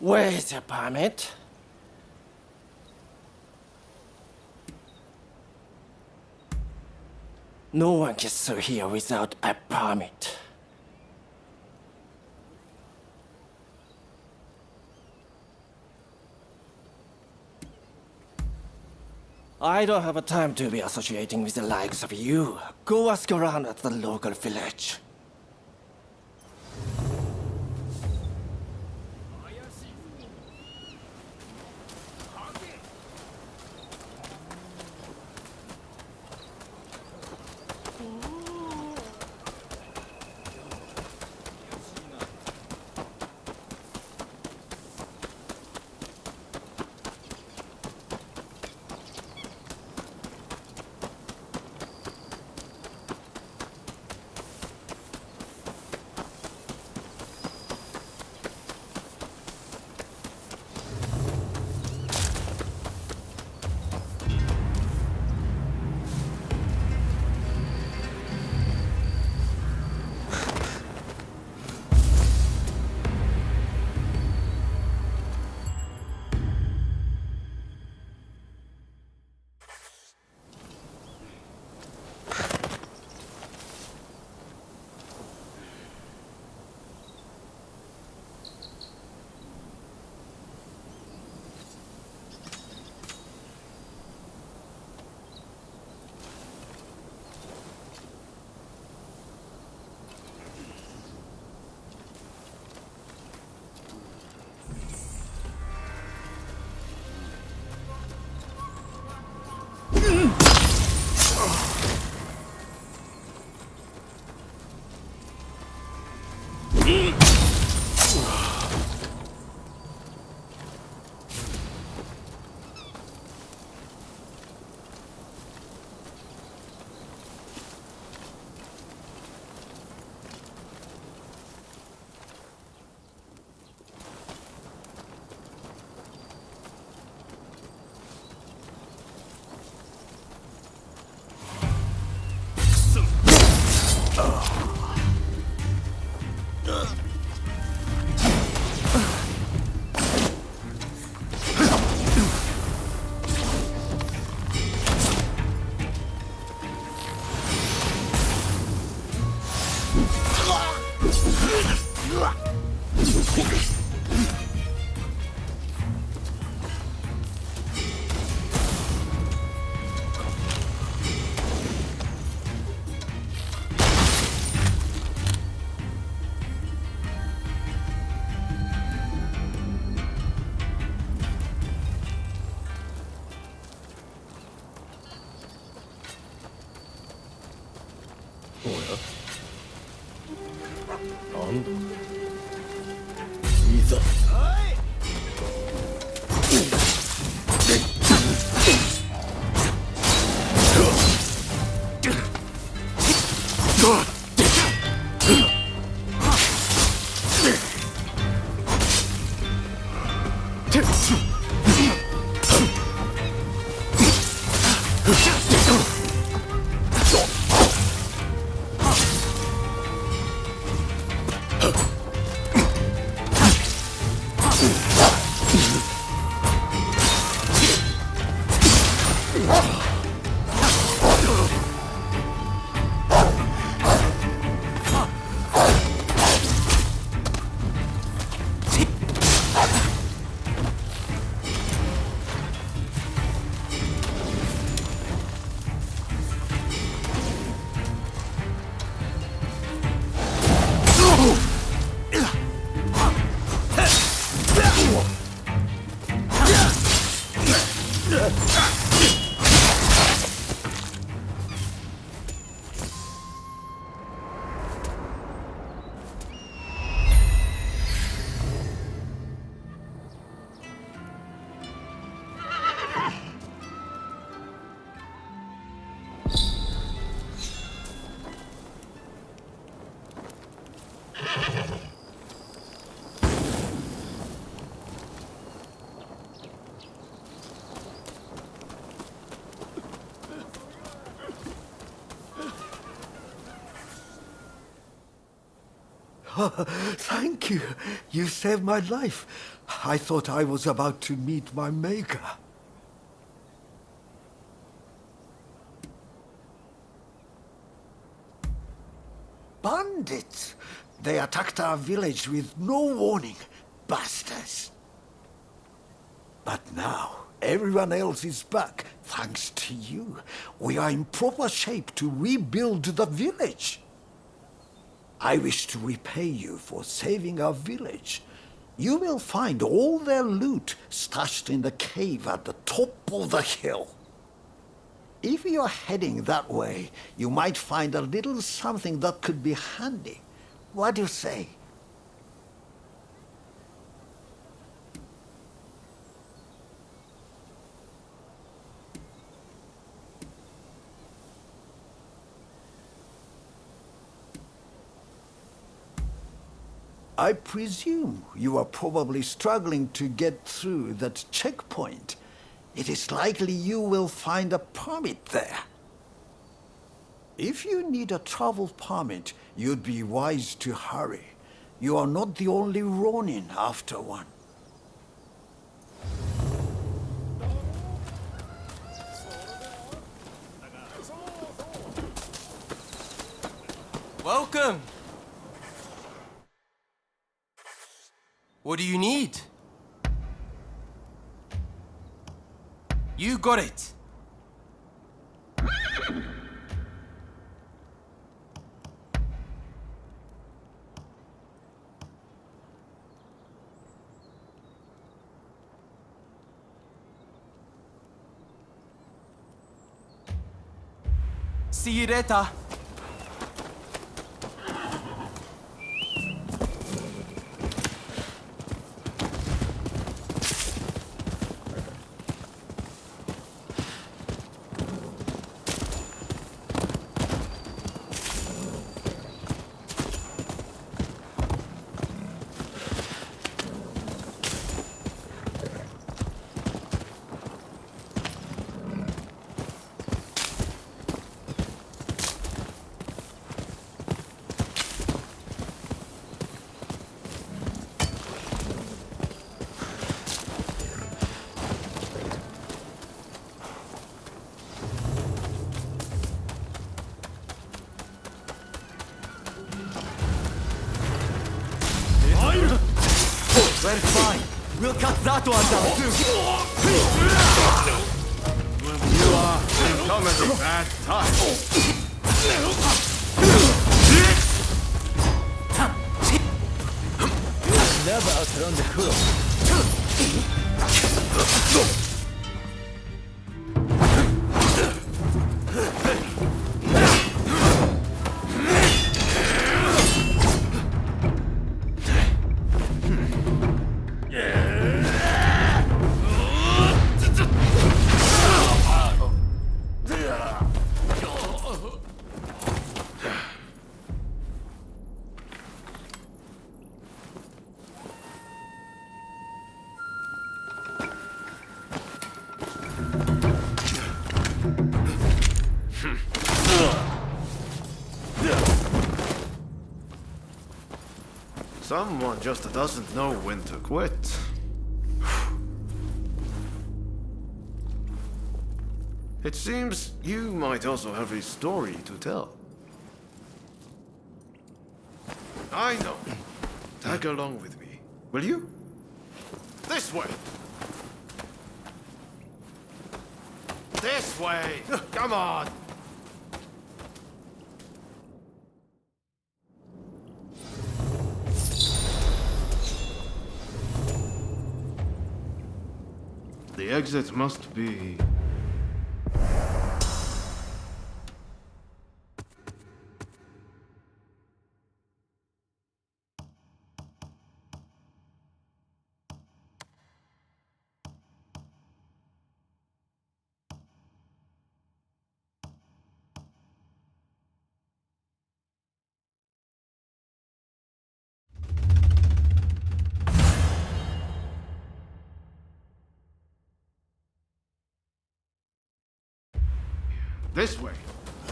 Where's your permit? No one gets through here without a permit. I don't have a time to be associating with the likes of you. Go ask around at the local village. っ Thank you. You saved my life. I thought I was about to meet my maker. Bandits! They attacked our village with no warning. Bastards! But now, everyone else is back, thanks to you. We are in proper shape to rebuild the village. I wish to repay you for saving our village. You will find all their loot stashed in the cave at the top of the hill. If you're heading that way, you might find a little something that could be handy. What do you say? I presume you are probably struggling to get through that checkpoint. It is likely you will find a permit there. If you need a travel permit, you'd be wise to hurry. You are not the only Ronin after one. Welcome! What do you need? You got it! See you later. That one down too. You are incoming bad time. Never outrun the cool. Someone just doesn't know when to quit. It seems you might also have a story to tell. I know. Tag along with me, will you? This way! This way! Come on! The exit must be... This way.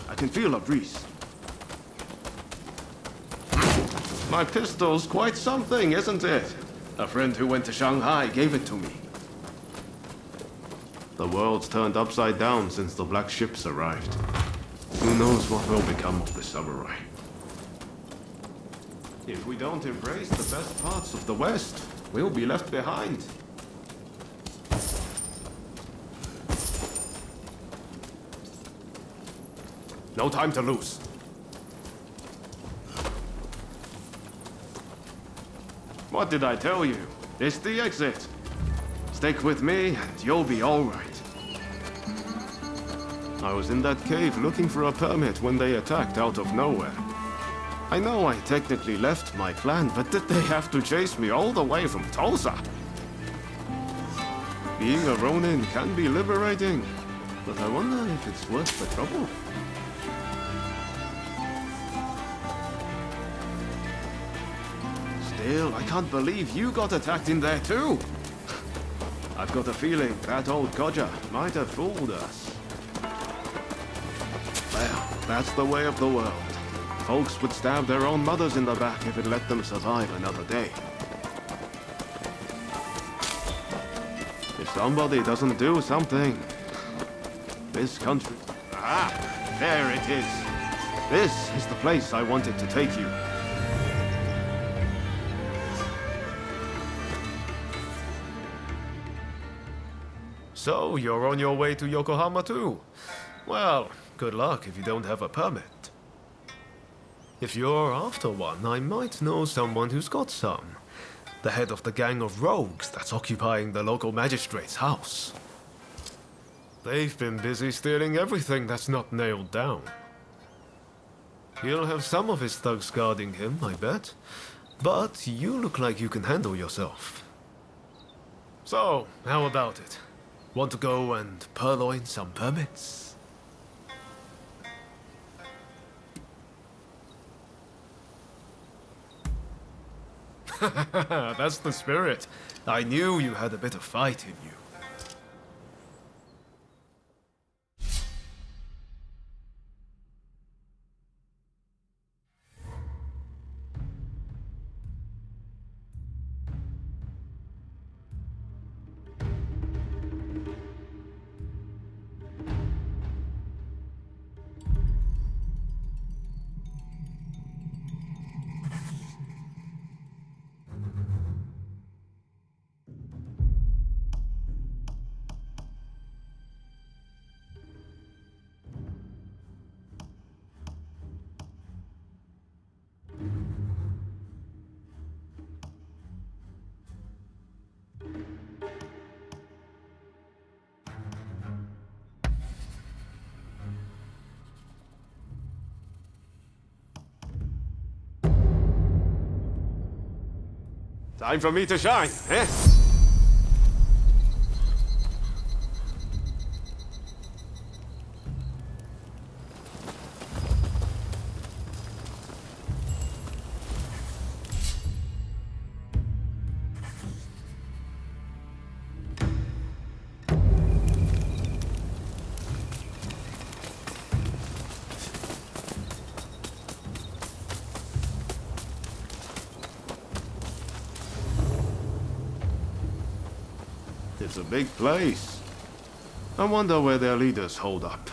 I can feel a breeze. My pistol's quite something, isn't it? A friend who went to Shanghai gave it to me. The world's turned upside down since the black ships arrived. Who knows what will become of the samurai? If we don't embrace the best parts of the West, we'll be left behind. No time to lose. What did I tell you? It's the exit. Stick with me and you'll be alright. I was in that cave looking for a permit when they attacked out of nowhere. I know I technically left my clan, but did they have to chase me all the way from Tosa? Being a Ronin can be liberating, but I wonder if it's worth the trouble. I can't believe you got attacked in there too. I've got a feeling that old Codger might have fooled us. Well, that's the way of the world. Folks would stab their own mothers in the back if it let them survive another day. If somebody doesn't do something, this country... Ah, there it is. This is the place I wanted to take you. So, you're on your way to Yokohama too? Well, good luck if you don't have a permit. If you're after one, I might know someone who's got some. The head of the gang of rogues that's occupying the local magistrate's house. They've been busy stealing everything that's not nailed down. He'll have some of his thugs guarding him, I bet. But you look like you can handle yourself. So, how about it? Want to go and purloin some permits? That's the spirit. I knew you had a bit of fight in you. Time for me to shine, eh? Big place. I wonder where their leaders hold up.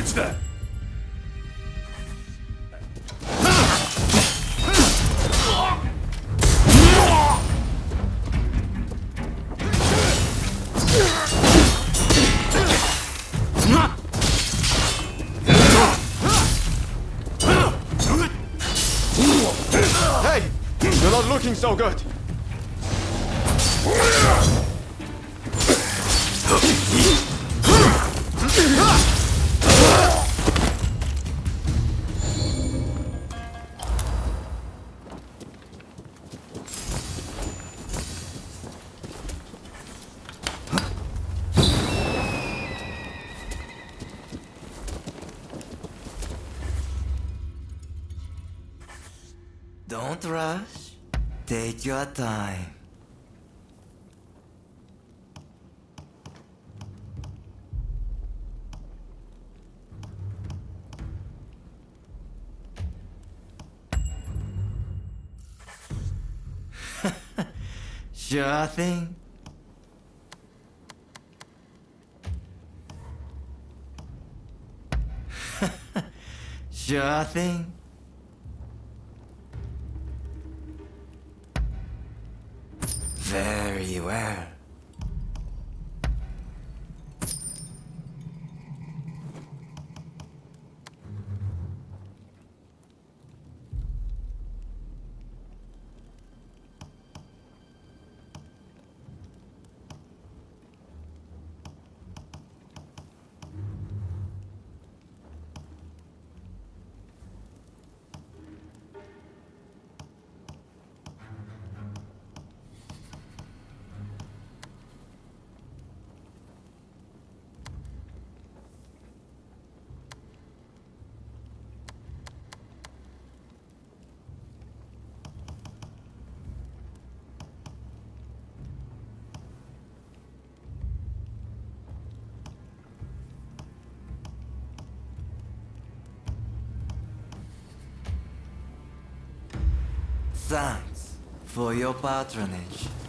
Hey! Don't rush. Take your time. sure thing. sure thing. Thanks for your patronage.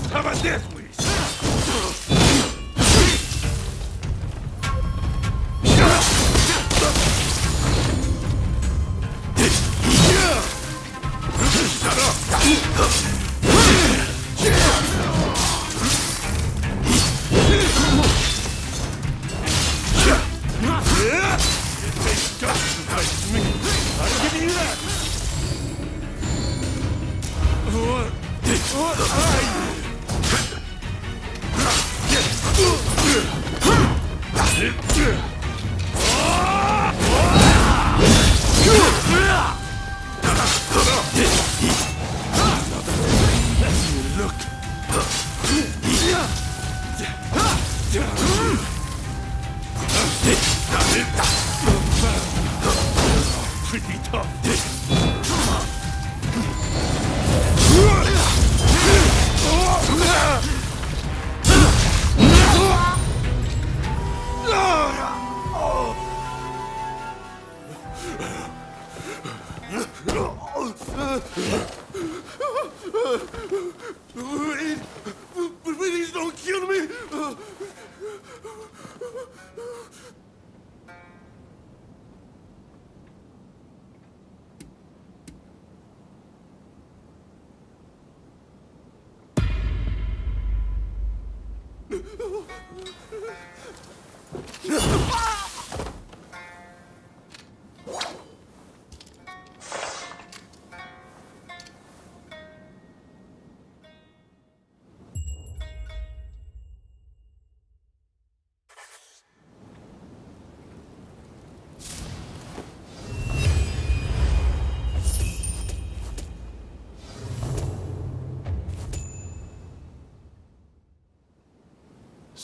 The? You Pretty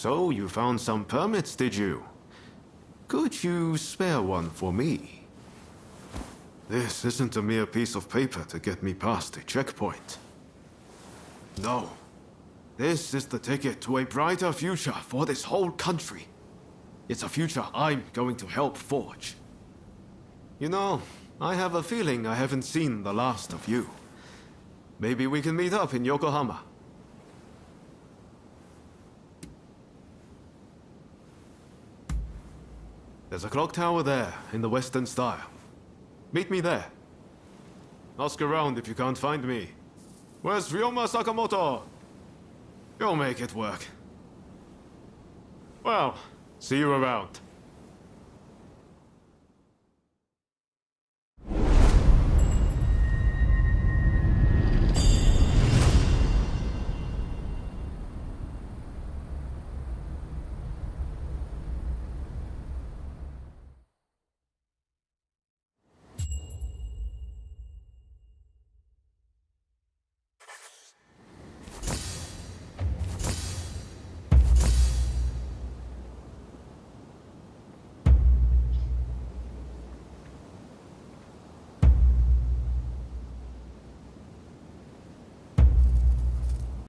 So, you found some permits, did you? Could you spare one for me? This isn't a mere piece of paper to get me past a checkpoint. No. This is the ticket to a brighter future for this whole country. It's a future I'm going to help forge. You know, I have a feeling I haven't seen the last of you. Maybe we can meet up in Yokohama. There's a clock tower there, in the western style. Meet me there. Ask around if you can't find me. Where's Ryoma Sakamoto? You'll make it work. Well, see you around.